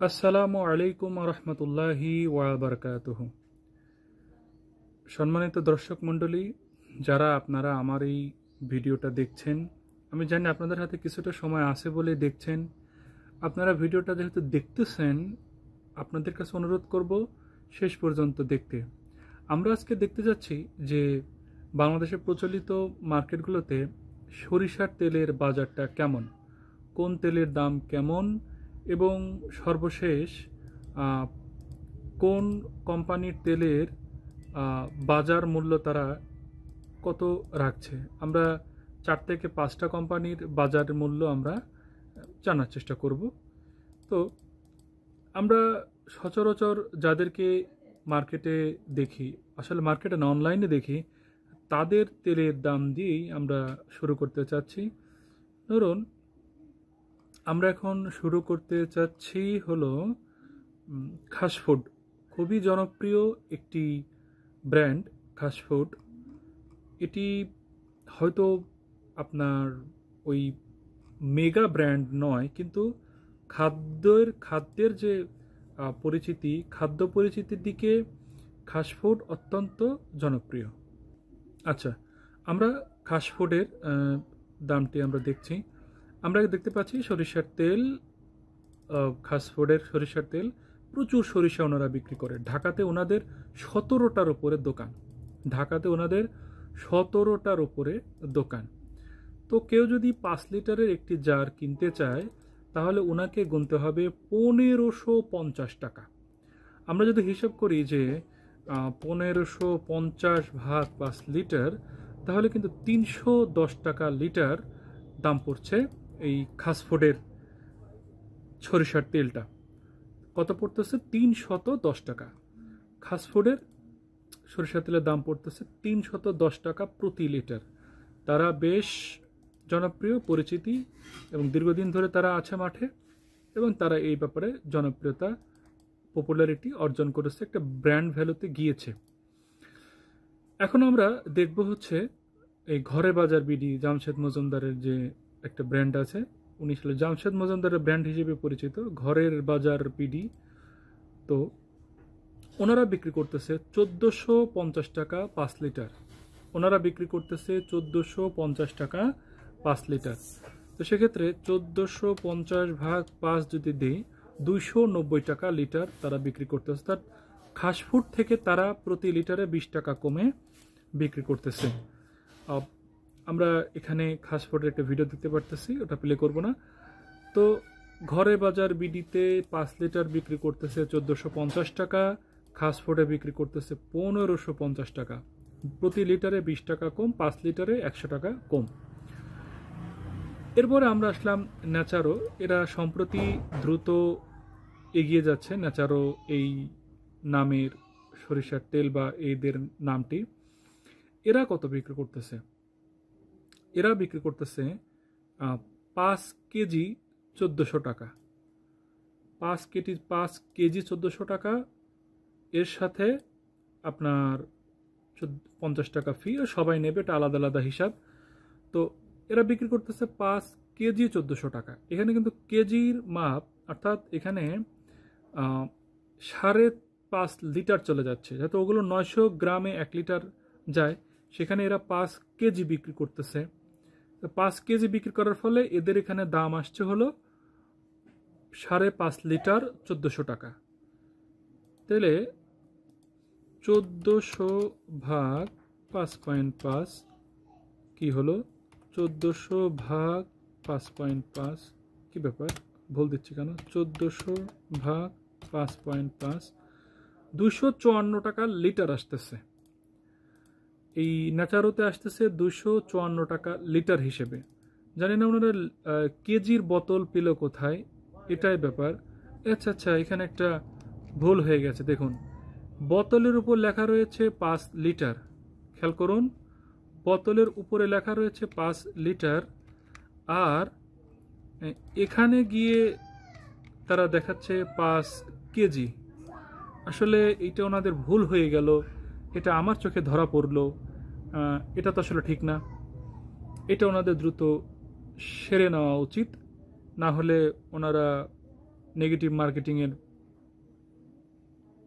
আসসালামু আলাইকুম রহমতুল্লাহি ওয়াবারকাতুহ সম্মানিত দর্শক মণ্ডলী, যারা আপনারা আমার এই ভিডিওটা দেখছেন, আমি জানি আপনাদের হাতে কিছুটা সময় আছে বলে দেখছেন। আপনারা ভিডিওটা যেহেতু দেখতেছেন, আপনাদের কাছে অনুরোধ করব শেষ পর্যন্ত দেখতে। আমরা আজকে দেখতে যাচ্ছি যে বাংলাদেশে প্রচলিত মার্কেটগুলোতে সরিষার তেলের বাজারটা কেমন? কোন তেলের দাম কেমন? এবং সর্বশেষ কোন কোম্পানির তেলের বাজার মূল্য তারা কত রাখছে? আমরা চার থেকে পাঁচটা কোম্পানির বাজার মূল্য আমরা জানার চেষ্টা করব। তো আমরা সচরাচর যাদেরকে মার্কেটে দেখি, আসলে মার্কেটে না, অনলাইনে দেখি, তাদের তেলের দাম দিয়েই আমরা শুরু করতে চাচ্ছি। ধরুন আমরা এখন শুরু করতে চাচ্ছি হলো খাসফুড খুবই জনপ্রিয় একটি ব্র্যান্ড খাসফুড এটি হয়তো আপনার ওই মেগা ব্র্যান্ড নয়, কিন্তু খাদ্যের খাদ্যের যে পরিচিতি, খাদ্য পরিচিতির দিকে খাসফুড অত্যন্ত জনপ্রিয়। আচ্ছা আমরা খাসফুডের দামটি আমরা দেখছি। আমরা দেখতে পাচ্ছি সরিষার তেল আহ, খাসফুডের সরিষার তেল প্রচুর সরিষা ওনারা বিক্রি করে ঢাকাতে ওনাদের সতেরোটার উপরে দোকান। ঢাকাতে ওনাদের সতেরোটার উপরে দোকান। তো কেউ যদি পাঁচ লিটারের একটি জার কিনতে চায় তাহলে ওনাকে গুনতে হবে পনেরোশো পঞ্চাশ টাকা। আমরা যদি হিসাব করি যে পনেরোশো পঞ্চাশ ভাগ পাঁচ লিটার তাহলে কিন্তু তিনশো দশ টাকা লিটার দাম পড়ছে এই খাসফুডের সরিষার তেলটা। কত পড়তেছে? তিন শত দশ টাকা। খাসফুডের সরিষার তেলের দাম পড়তেছে তিন শত দশ টাকা প্রতি লিটার। তারা বেশ জনপ্রিয়, পরিচিতি এবং দীর্ঘদিন ধরে তারা আছে মাঠে এবং তারা এই ব্যাপারে জনপ্রিয়তা পপুলারিটি অর্জন করেছে, একটা ব্র্যান্ড ভ্যালুতে গিয়েছে। এখন আমরা দেখব হচ্ছে এই ঘরে বাজার বিডি, জামশেদ মজুমদারের যে একটা ব্র্যান্ড আছে। উনি ছিল জামশেদ মজুমদারের ব্র্যান্ড হিসেবে পরিচিত, ঘরের বাজার বিডি তো ওনারা বিক্রি করতেছে চোদ্দোশো পঞ্চাশ টাকা পাঁচ লিটার। ওনারা বিক্রি করতেছে চোদ্দোশো পঞ্চাশ টাকা পাঁচ লিটার। তো সেক্ষেত্রে চোদ্দোশো পঞ্চাশ ভাগ পাঁচ যদি দিই, দুইশো নব্বই টাকা লিটার তারা বিক্রি করতেছে। অর্থাৎ খাসফুড থেকে তারা প্রতি লিটারে বিশ টাকা কমে বিক্রি করতেছে। আমরা এখানে খাস খাসফুডের একটা ভিডিও দেখতে পারতেছি, ওটা প্লে করব না। তো ঘরে বাজার বিডিতে পাঁচ লিটার বিক্রি করতেছে চোদ্দোশো পঞ্চাশ টাকা, খাস খাসফুডে বিক্রি করতেছে পনেরোশো পঞ্চাশ টাকা। প্রতি লিটারে বিশ টাকা কম, পাঁচ লিটারে একশো টাকা কম। এরপরে আমরা আসলাম ন্যাচারো। এরা সম্প্রতি দ্রুত এগিয়ে যাচ্ছে ন্যাচারো এই নামের সরিষার তেল বা এদের নামটি। এরা কত বিক্রি করতেছে? এরা বিক্রি করতেছে পাঁচ কেজি চোদ্দোশো টাকা। পাঁচ কেজি পাঁচ কেজি চোদ্দোশো টাকা, এর সাথে আপনার পঞ্চাশ টাকা ফি সবাই নেবে, এটা আলাদা আলাদা হিসাব। তো এরা বিক্রি করতেছে পাঁচ কেজি চোদ্দোশো টাকা। এখানে কিন্তু কেজির মাপ, অর্থাৎ এখানে সাড়ে পাঁচ লিটার চলে যাচ্ছে। যাতে ওগুলো নয়শো গ্রামে এক লিটার যায়, সেখানে এরা পাঁচ কেজি বিক্রি করতেছে। পাঁচ কেজি বিক্রি করার ফলে এদের এখানে দাম আসছে হলো সাড়ে পাঁচ লিটার চোদ্দোশো টাকা। তাহলে চোদ্দোশো ভাগ পাঁচ পয়েন্ট পাঁচ কী হলো? চোদ্দোশো ভাগ পাঁচ পয়েন্ট পাঁচ কী ব্যাপার? ভুল দিচ্ছি কেন? চোদ্দোশো ভাগ পাঁচ পয়েন্ট পাঁচ দুশো চুয়ান্ন টাকা লিটার আসতেছে। এই ন্যাচারোতে আসতেছে দুশো চুয়ান্ন টাকা লিটার হিসেবে। জানি না ওনারা কেজির বোতল পেল কোথায়, এটাই ব্যাপার। আচ্ছা আচ্ছা এখানে একটা ভুল হয়ে গেছে, দেখুন। বোতলের উপর লেখা রয়েছে পাঁচ লিটার। খেয়াল করুন, বোতলের উপরে লেখা রয়েছে পাঁচ লিটার, আর এখানে গিয়ে তারা দেখাচ্ছে পাঁচ কেজি। আসলে এটা ওনাদের ভুল হয়ে গেল। এটা আমার চোখে ধরা পড়ল এটা তো আসলে ঠিক না। এটা ওনাদের দ্রুত সেরে নেওয়া উচিত, না হলে ওনারা নেগেটিভ মার্কেটিংয়ের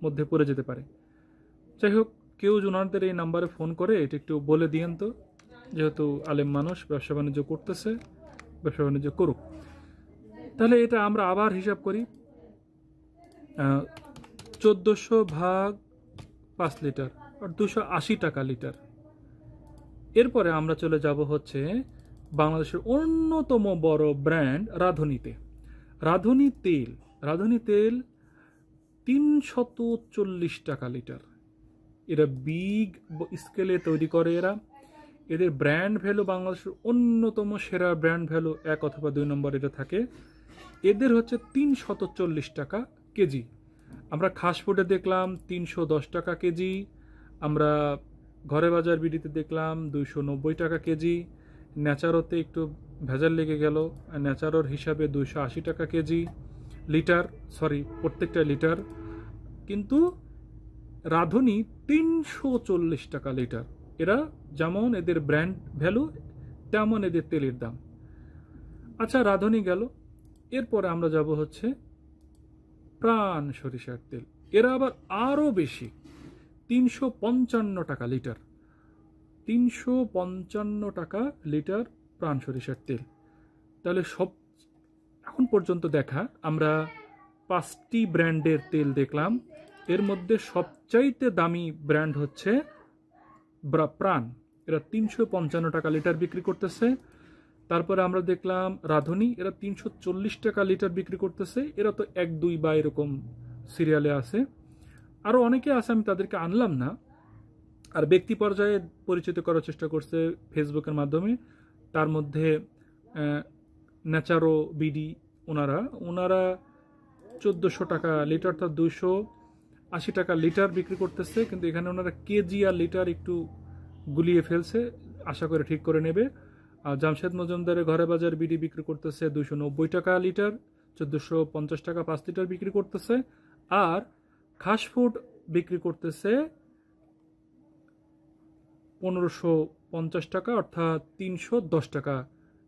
মধ্যে পড়ে যেতে পারে। যাই হোক, কেউ ওনাদের এই নাম্বারে ফোন করে, এটা একটু বলে দিয়েন তো, যেহেতু আলেম মানুষ, ব্যবসা বাণিজ্য করতেছে, ব্যবসা বাণিজ্য করুক। তাহলে এটা আমরা আবার হিসাব করি চোদ্দোশো ভাগ পাঁচ লিটার। দুশো আশি টাকা লিটার। এরপরে আমরা চলে যাব হচ্ছে বাংলাদেশের অন্যতম বড় ব্র্যান্ড রাধুনিতে। রাধুনি তেল রাধুনি তেল তিনশত চল্লিশ টাকা লিটার। এরা বিগ স্কেলে তৈরি করে এরা। এদের ব্র্যান্ড ভ্যালু বাংলাদেশের অন্যতম সেরা ব্র্যান্ড ভ্যালু এক অথবা দুই নম্বর এটা থাকে। এদের হচ্ছে তিনশত চল্লিশ টাকা কেজি। আমরা খাস ফুডে দেখলাম তিনশো দশ টাকা কেজি। আমরা ঘরে বাজার বিডিতে দেখলাম দুইশো নব্বই টাকা কেজি, ন্যাচারোতে একটু ভেজাল লেগে গেল। ন্যাচারোর হিসাবে দুইশো আশি টাকা কেজি, লিটার সরি প্রত্যেকটা লিটার। কিন্তু রাঁধুনি তিনশো চল্লিশ টাকা লিটার। এরা যেমন এদের ব্র্যান্ড ভ্যালু, তেমন এদের তেলের দাম। আচ্ছা রাঁধুনি গেল। এরপরে আমরা যাব হচ্ছে প্রাণ সরিষার তেল। এরা আবার আরও বেশি। তিনশো পঞ্চান্ন টাকা লিটার। তিনশো পঞ্চান্ন টাকা লিটার প্রাণ সরিষার তেল। তাহলে সব এখন পর্যন্ত দেখা, আমরা পাঁচটি ব্র্যান্ডের তেল দেখলাম। এর মধ্যে সবচাইতে দামি ব্র্যান্ড হচ্ছে প্রাণ। এরা তিনশো পঞ্চান্ন টাকা লিটার বিক্রি করতেছে। তারপরে আমরা দেখলাম রাধুনি, এরা তিনশো চল্লিশ টাকা লিটার বিক্রি করতেছে। এরা তো এক দুই বা এরকম সিরিয়ালে আছে। আরও অনেকে আছে, আমি তাদেরকে আনলাম না। আর ব্যক্তি পর্যায়ে পরিচিত করার চেষ্টা করছে ফেসবুকের মাধ্যমে। তার মধ্যে ন্যাচারো বিডি ওনারা। ওনারা চোদ্দোশো টাকা লিটার অর্থাৎ দুইশো আশি টাকা লিটার বিক্রি করতেছে। কিন্তু এখানে ওনারা কেজি আর লিটার একটু গুলিয়ে ফেলছে। আশা করে ঠিক করে নেবে। আর জামশেদ মজুমদারের ঘরে বাজার বিডি বিক্রি করতেছে দুশো নব্বই টাকা লিটার চোদ্দোশো পঞ্চাশ টাকা পাঁচ লিটার বিক্রি করতেছে। আর খাস ফুড বিক্রি করতেছে পনেরোশো পঞ্চাশ টাকা অর্থাৎ তিনশো দশ টাকা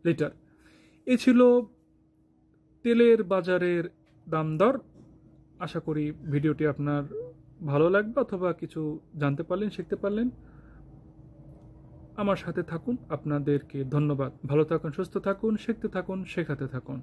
লিটার। এ ছিল তেলের বাজারের দাম দর। আশা করি ভিডিওটি আপনার ভালো লাগবে অথবা কিছু জানতে পারলেন, শিখতে পারলেন। আমার সাথে থাকুন, আপনাদেরকে ধন্যবাদ। ভালো থাকুন, সুস্থ থাকুন, শিখতে থাকুন, শেখাতে থাকুন।